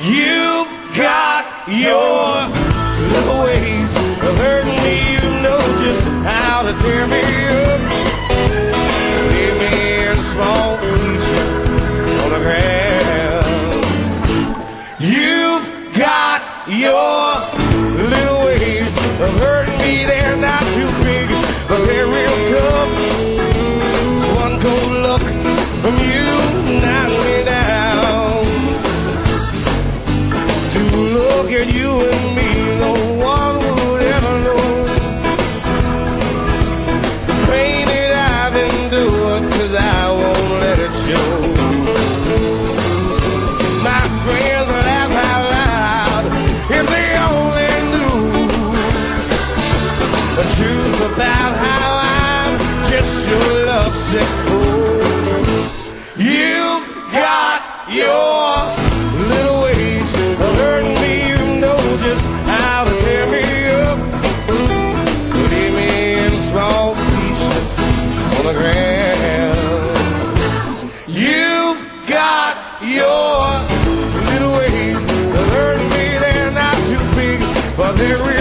You've got your little ways of hurting me. You know just how to tear me look at you and me, no one would ever know the pain that I've endured, cause I won't let it show. My friends laugh out loud if they only knew the truth about how I'm just your lovesick on. You've got your little ways of hurting me. They're not too big, but they're real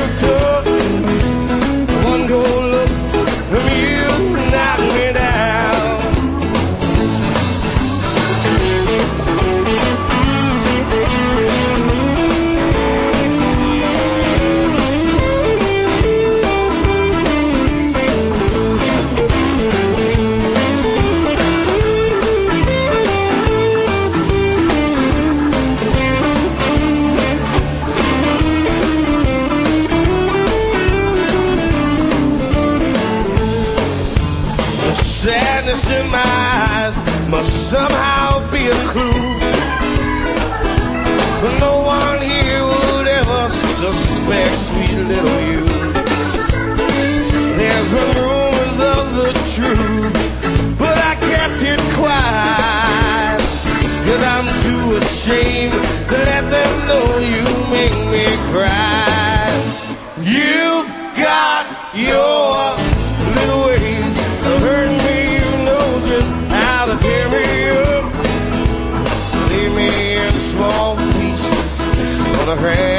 sadness in my eyes must somehow be a clue. But no one here would ever suspect sweet little you. There's been rumors of the truth, but I kept it quiet. Cause I'm too ashamed to let them know you make me cry. the rain.